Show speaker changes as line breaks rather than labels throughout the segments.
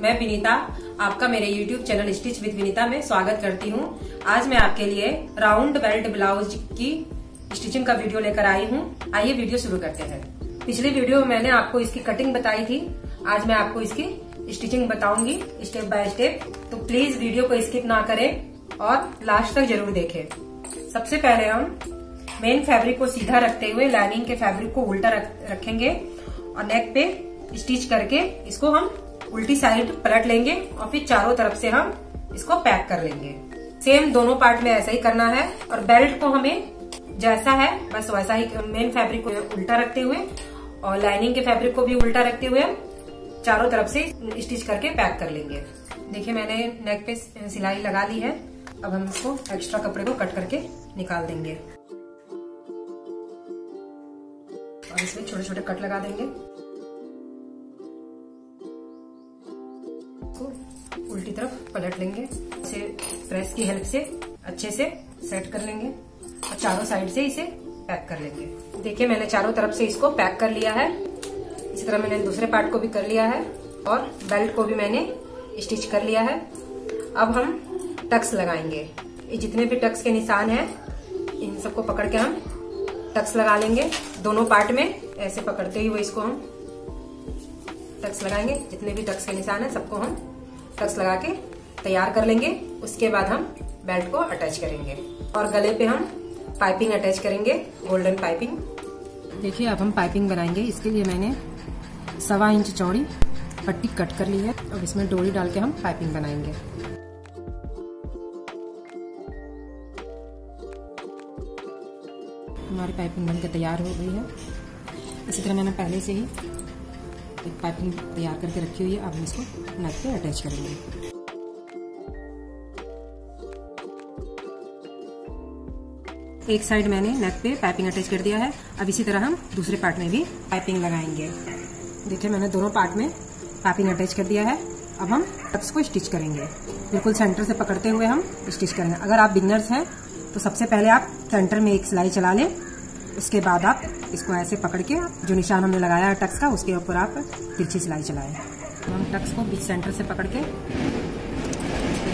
मैं विनीता, आपका मेरे YouTube channel stitch with Vinita में स्वागत करती हूँ। आज मैं आपके लिए राउंड बेल्ट ब्लाउज की स्टिचिंग का वीडियो लेकर आई हूँ। आइए वीडियो शुरू करते हैं। पिछली वीडियो में मैंने आपको इसकी कटिंग बताई थी। आज मैं आपको इसकी स्टिचिंग बताऊँगी स्टेप बाय स्टेप तो प्लीज़ वीडियो को स्किप ना करें और लास्ट तक ज़रूर देखें। सबसे पहले हम मेन फैब्रिक को सीधा रखते हुए लाइनिंग के फैब्रिक को उल्टा रखेंगे और नेक पे स्टिच करके इसको हम उल्टी साइड पलट लेंगे और फिर चारों तरफ़ से हम इसको पैक कर लेंगे। सेम दोनों पार्ट में ऐसा ही करना है और बेल्ट को हमें जैसा है, बस वैसा ही मेन फैब्रिक को उल्टा रखते हुए और लाइनिंग के फैब्रिक को भी उल्टा रखते हुए हम चारों तरफ़ से स्टिच करके पैक कर लेंगे। देखिए, मैंने नेक पे सिलाई लगा ली है। अब हम इसको एक्स्ट्रा कपड़े को कट करके निकाल देंगे। और इसमें छोटे छोटे कट लगा देंगे। इसको उल्टी तरफ़ पलट लेंगे। इसे प्रेस की हेल्प से अच्छे से सेट कर लेंगे और चारों साइड से इसे पैक कर लेंगे। देखिए, मैंने चारों तरफ़ से इसको पैक कर लिया है। इसी तरह मैंने दूसरे पार्ट को भी कर लिया है और बेल्ट को भी मैंने स्टिच कर लिया है। अब हम टक्स लगाएँगे। ये जितने भी टक्स के निशान हैं, इन सबको पकड़ के हम टक्स लगा लेंगे। दोनों पार्ट में ऐसे पकड़ते हुए इसको हम टक्स लगाएँगे। जितने भी टक्स के निशान है, सबको हम टक्स लगा के तैयार कर लेंगे। उसके बाद हम बेल्ट को अटैच करेंगे। और गले पे हम पाइपिंग अटैच करेंगे, गोल्डन पाइपिंग। देखिए, अब हम पाइपिंग बनाएँगे। इसके लिए मैंने सवा इंच चौड़ी पट्टी कट कर ली है। और इसमें डोरी डाल के हम पाइपिंग बनाएँगे। हमारी पाइपिंग बनकर तैयार हो गई है। इसी तरह मैंने पहले से ही एक पाइपिंग तैयार करके रखी हुई है। अब हम इसको नेक पे अटैच करेंगे। एक साइड मैंने नेक पे पाइपिंग अटैच कर दिया है। अब इसी तरह हम दूसरे पार्ट में भी पाइपिंग लगाएँगे। देखिए, मैंने दोनों पार्ट में पाइपिंग अटैच कर दिया है। अब हम टक्स को स्टिच करेंगे। बिल्कुल सेंटर से पकड़ते हुए हम स्टिच करेंगे। अगर आप बिगनर्स हैं तो सबसे पहले आप सेंटर में एक सिलाई चला लें। उसके बाद आप इसको ऐसे पकड़ के, जो निशान हमने लगाया है टक्स का, उसके ऊपर आप तिरछी सिलाई चलाएँ। तो हम टक्स को बीच सेंटर से पकड़ के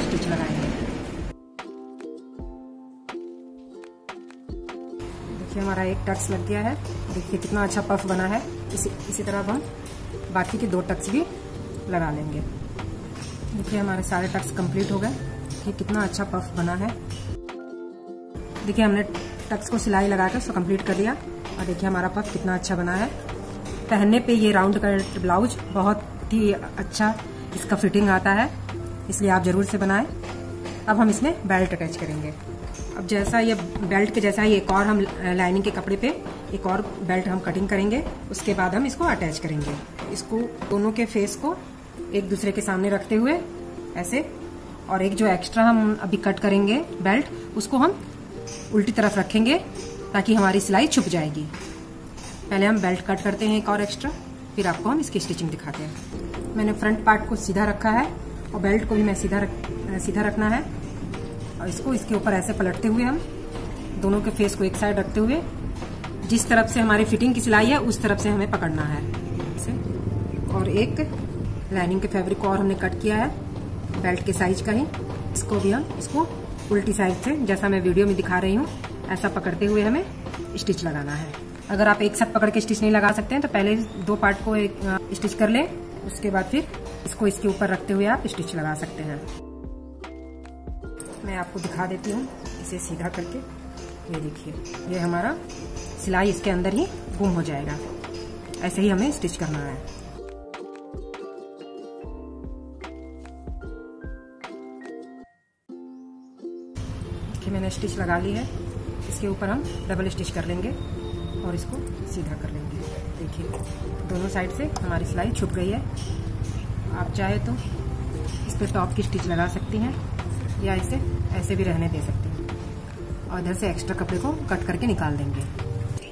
स्टिच लगाएँगे। देखिए, हमारा एक टक्स लग गया है। देखिए, कितना अच्छा पफ बना है। इसी इसी तरह हम बाकी के दो टक्स भी लगा लेंगे। देखिए, हमारे सारे टक्स कंप्लीट हो गए। देखिए, कितना अच्छा पफ बना है। देखिए, हमने टक्स को सिलाई लगा कर उसको कंप्लीट कर दिया। और देखिए हमारा पफ कितना अच्छा बना है। पहनने पे ये राउंड का ब्लाउज बहुत ही अच्छा इसका फिटिंग आता है। इसलिए आप ज़रूर से बनाएँ। अब हम इसमें बेल्ट अटैच करेंगे। अब जैसा ये बेल्ट के जैसा ही एक और हम लाइनिंग के कपड़े पे एक और बेल्ट हम कटिंग करेंगे। उसके बाद हम इसको अटैच करेंगे। इसको दोनों के फेस को एक दूसरे के सामने रखते हुए ऐसे। और एक जो एक्स्ट्रा हम अभी कट करेंगे बेल्ट उसको हम उल्टी तरफ़ रखेंगे ताकि हमारी सिलाई छुप जाएगी। पहले हम बेल्ट कट करते हैं एक और एक्स्ट्रा फिर आपको हम इसकी स्टिचिंग दिखाते हैं। मैंने फ्रंट पार्ट को सीधा रखा है और बेल्ट को भी मैं सीधा रख, सीधा रखना है। और इसको इसके ऊपर ऐसे पलटते हुए हम दोनों के फेस को एक साइड रखते हुए जिस तरफ़ से हमारी फिटिंग की सिलाई है उस तरफ़ से हमें पकड़ना है। इसे और एक लाइनिंग के फैब्रिक को और हमने कट किया है बेल्ट के साइज़ का ही। इसको भी हम इसको उल्टी साइड से, जैसा मैं वीडियो में दिखा रही हूँ, ऐसा पकड़ते हुए हमें स्टिच लगाना है। अगर आप एक साथ पकड़ के स्टिच नहीं लगा सकते हैं तो पहले दो पार्ट को एक स्टिच कर लें, उसके बाद फिर इसको इसके ऊपर रखते हुए आप स्टिच लगा सकते हैं। मैं आपको दिखा देती हूँ, इसे सीधा करके। ये देखिए, ये हमारा सिलाई इसके अंदर ही गुम हो जाएगा। ऐसे ही हमें स्टिच करना है। देखिए, मैंने स्टिच लगा ली है। इसके ऊपर हम डबल स्टिच कर लेंगे और इसको सीधा कर लेंगे। देखिए, दोनों साइड से हमारी सिलाई छुप गई है। आप चाहे तो इस पर टॉप की स्टिच लगा सकती हैं या इसे ऐसे भी रहने दे सकते हैं। और इधर से एक्स्ट्रा कपड़े को कट करके निकाल देंगे।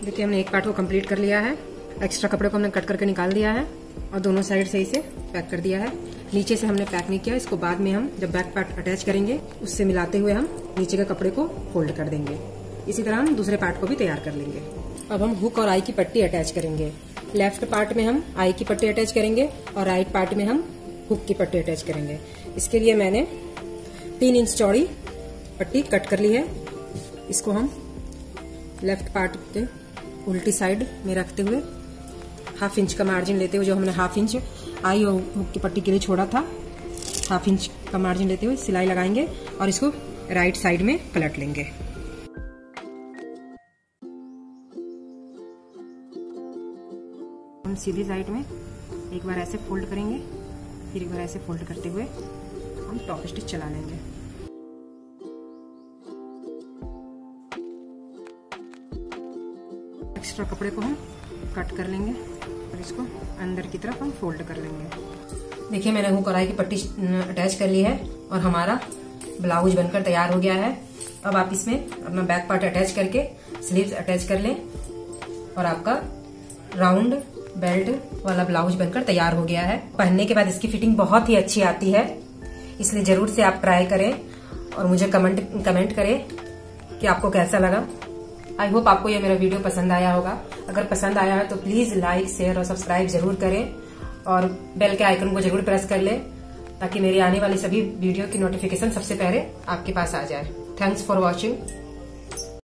देखिए, हमने एक पार्ट को कंप्लीट कर लिया है। एक्स्ट्रा कपड़े को हमने कट करके निकाल दिया है और दोनों साइड से इसे पैक कर दिया है। नीचे से हमने पैक नहीं किया, इसको बाद में हम जब बैक पार्ट अटैच करेंगे, उससे मिलाते हुए हम नीचे के कपड़े को फोल्ड कर देंगे। इसी तरह हम दूसरे पार्ट को भी तैयार कर लेंगे। अब हम हुक और आई की पट्टी अटैच करेंगे। लेफ़्ट पार्ट में हम आई की पट्टी अटैच करेंगे और राइट पार्ट में हम हुक की पट्टी अटैच करेंगे। इसके लिए मैंने तीन इंच चौड़ी पट्टी कट कर ली है। इसको हम लेफ़्ट पार्ट के उल्टी साइड में रखते हुए हाफ़ इंच का मार्जिन लेते हुए जो हमने हाफ़ इंच आई और हुक की पट्टी के लिए छोड़ा था, हाफ़ इंच का मार्जिन लेते हुए सिलाई लगाएँगे और इसको राइट साइड में पलट लेंगे। हम सीधी साइड में एक बार ऐसे फोल्ड करेंगे, फिर एक बार ऐसे फोल्ड करते हुए हम टॉप स्टिच चला लेंगे। एक्स्ट्रा कपड़े को हम कट कर लेंगे। और इसको अंदर की तरफ़ हम फोल्ड कर लेंगे। देखिए, मैंने वो कढ़ाई की पट्टी अटैच कर ली है और हमारा ब्लाउज बनकर तैयार हो गया है। अब आप इसमें अपना बैक पार्ट अटैच करके स्लीव्स अटैच कर लें और आपका राउंड बेल्ट वाला ब्लाउज बनकर तैयार हो गया है। पहनने के बाद इसकी फिटिंग बहुत ही अच्छी आती है, इसलिए ज़रूर से आप ट्राई करें और मुझे कमेंट कमेंट करें कि आपको कैसा लगा। आई होप आपको यह मेरा वीडियो पसंद आया होगा। अगर पसंद आया है तो प्लीज़ लाइक शेयर और सब्सक्राइब ज़रूर करें। और बेल के आइकन को ज़रूर प्रेस कर लें, ताकि मेरी आने वाली सभी वीडियो की नोटिफिकेशन सबसे पहले आपके पास आ जाए। Thanks for watching